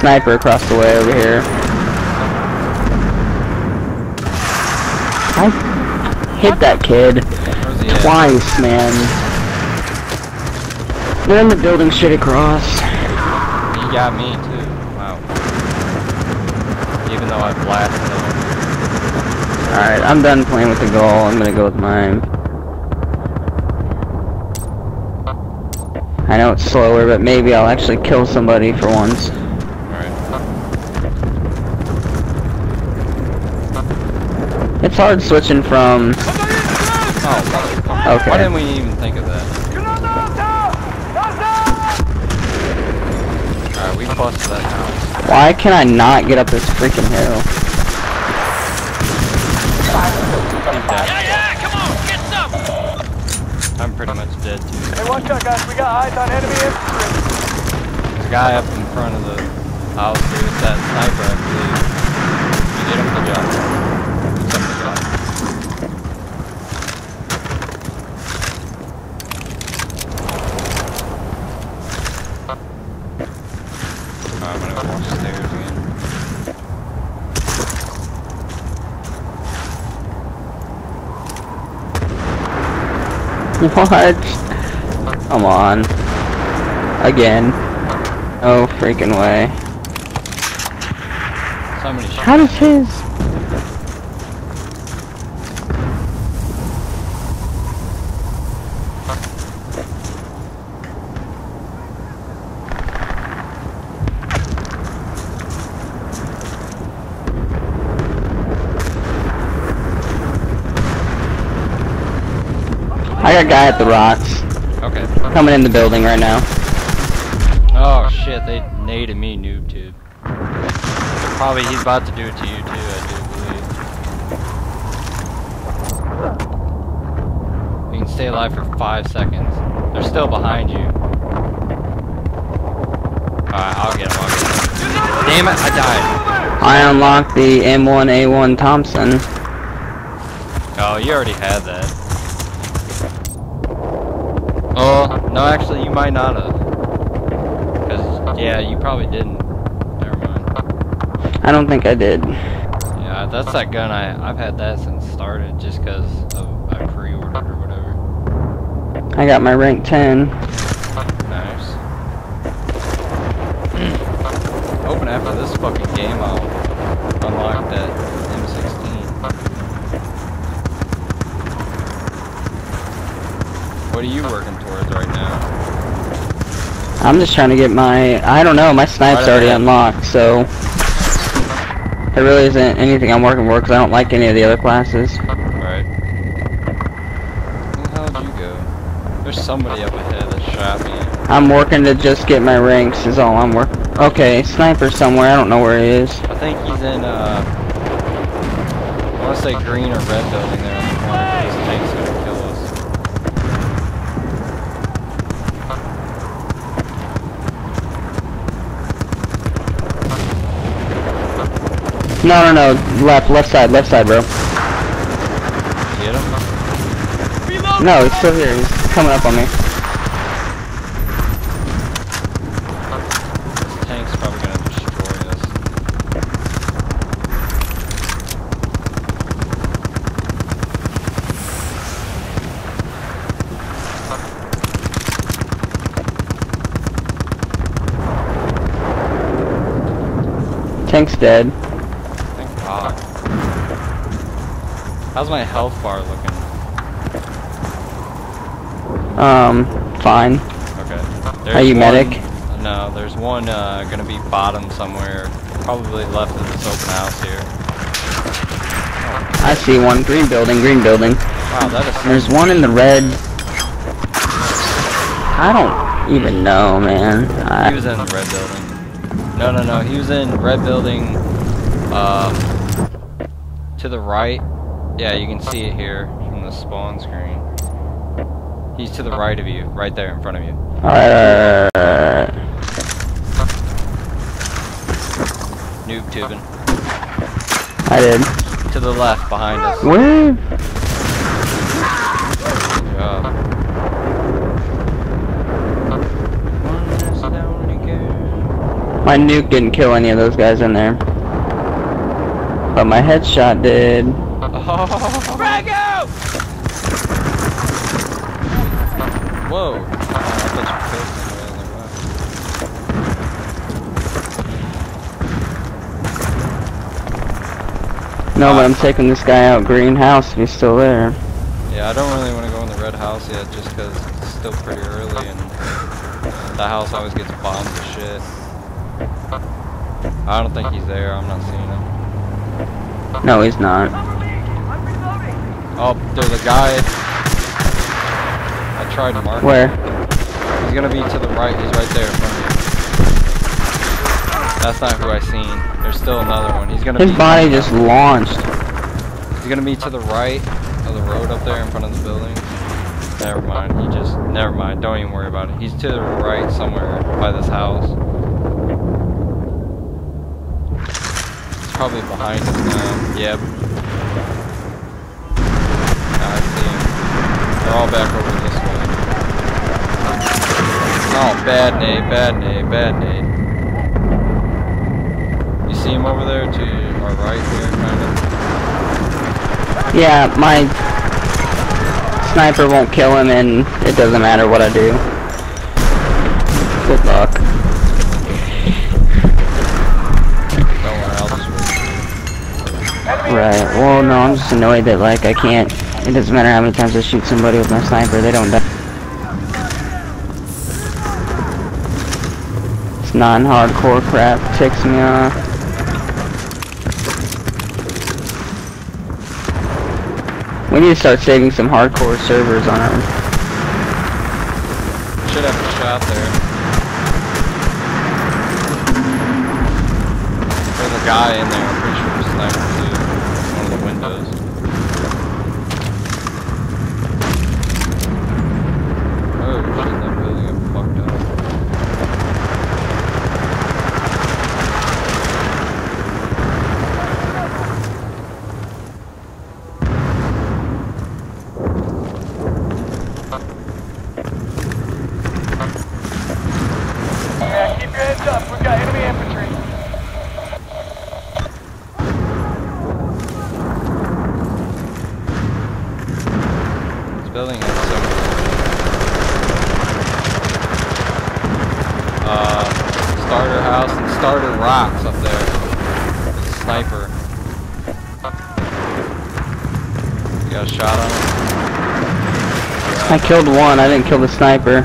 Sniper across the way over here. I hit that kid twice, man. They're in the building straight across. He got me too. Wow. Even though I blasted him. Alright, I'm done playing with the goal. I'm gonna go with mine. I know it's slower, but maybe I'll actually kill somebody for once. Alright. It's hard switching from... Oh. Okay. Why didn't we even think of that? Alright, we busted that house. Why can I not get up this freaking hill? He's dead. Yeah, yeah, come on, get some! I'm pretty much dead too. Hey, watch out, guys. We got eyes on enemy infantry. There's a guy up in front of the house here. It's that sniper, I believe. You get him the job. Some the job. I'm gonna go upstairs again. What? Come on. Again. No freaking way. Somebody. How does his... I got a guy at the rocks. Coming in the building right now. Oh shit, they naded me, noob tube. Probably he's about to do it to you too, I do believe. You can stay alive for five seconds. They're still behind you. Alright, I'll get him, I'll get him. Damn it, I died. I unlocked the M1A1 Thompson. Oh, you already had that. Oh, no, actually, you might not have. Because, yeah, you probably didn't. Never mind. I don't think I did. Yeah, that's that gun. I I've had that since started, just because of I pre-ordered or whatever. I got my rank 10. Nice. Hoping after this fucking game, I'll unlock that What are you working towards right now? I'm just trying to get my... I don't know, my snipe's already ahead. unlocked, so... There really isn't anything I'm working for because I don't like any of the other classes. Right. Where the hell did you go? There's somebody up ahead that shot me. I'm working to just get my ranks is all I'm working. Okay, sniper somewhere, I don't know where he is. I think he's in, uh, I want to say green or red building there in the corner, but this tank's gonna kill us. No, no, no, left, left side, left side, bro. Get him? No, he's still here, he's coming up on me. This tank's probably gonna destroy us. Tank's dead. How's my health bar looking? Um, fine. Okay. Are you one- medic? No, there's one uh, gonna be bottom somewhere, probably left of this open house here. I see one. Green building, green building. Wow, that is There's one in the red. I don't even know, man. I, He was in the red building. No, no, no. He was in red building. Um, to the right. Yeah, you can see it here from the spawn screen. He's to the right of you, right there in front of you. Alright, alright, alright. Noob tubing. I did. To the left, behind us. Where? Good job. My nuke didn't kill any of those guys in there. But my headshot did. Oh, Frag out! whoa. Oh, I thought you killed somebody. I was like, wow. No, but I'm taking this guy out greenhouse if he's still there. Yeah, I don't really want to go in the red house yet just because it's still pretty early and uh, the house always gets bombed to shit. I don't think he's there. I'm not seeing him. No, he's not. Oh, there's a guy. I tried to mark. Where? He's gonna be to the right. He's right there in front of you. That's not who I seen. There's still another one. He's gonna His be. body just launched. He's gonna be to the right of the road up there in front of the building. Never mind. He just. Never mind. Don't even worry about it. He's to the right somewhere by this house. He's probably behind us now. Yep. I see him. They're all back over this way. Oh, bad nade, bad nade, bad nade. You see him over there to our right here, kind of? Yeah, my sniper won't kill him and it doesn't matter what I do. Good luck. Don't worry, I'll just wait. Right. Well, no, I'm just annoyed that, like, I can't... It doesn't matter how many times I shoot somebody with my sniper, they don't die. It's non-hardcore crap ticks me off. We need to start saving some hardcore servers on our... Should have a shot there. There's a guy in there, I'm pretty sure he's sniper too. One of the windows. Oh shit, that building got fucked up. Yeah, keep your heads up. We've got enemy infantry. This building has so many. Uh, starter house and starter rocks up there. There's a sniper. You got a shot on him? I killed one, I didn't kill the sniper.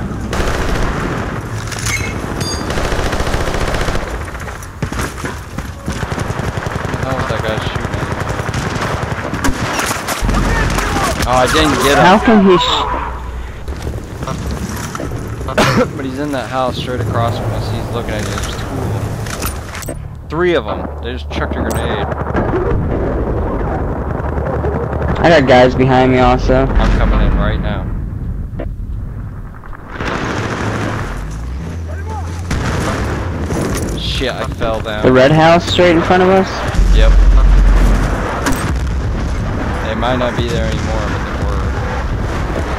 How that guy shooting Oh, I didn't get him. How can he sh- but he's in that house straight across from us. He's looking at you. There's two of them. Three of them. They just chucked a grenade. I got guys behind me also. I'm coming in right now. Shit, I fell down. The red house straight in front of us? Yep. They might not be there anymore, but they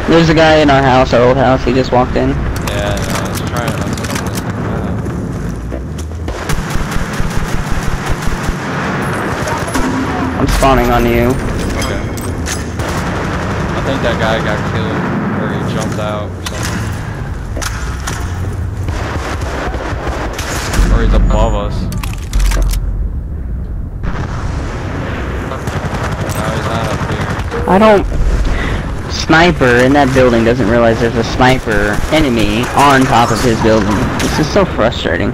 were. There's a guy in our house, our old house, he just walked in. Yeah, no, I was trying not to open this thing I'm spawning on you. Okay. I think that guy got killed, or he jumped out or something. Or he's above us. No, he's not up here. I don't... Sniper in that building doesn't realize there's a sniper enemy on top of his building. This is so frustrating.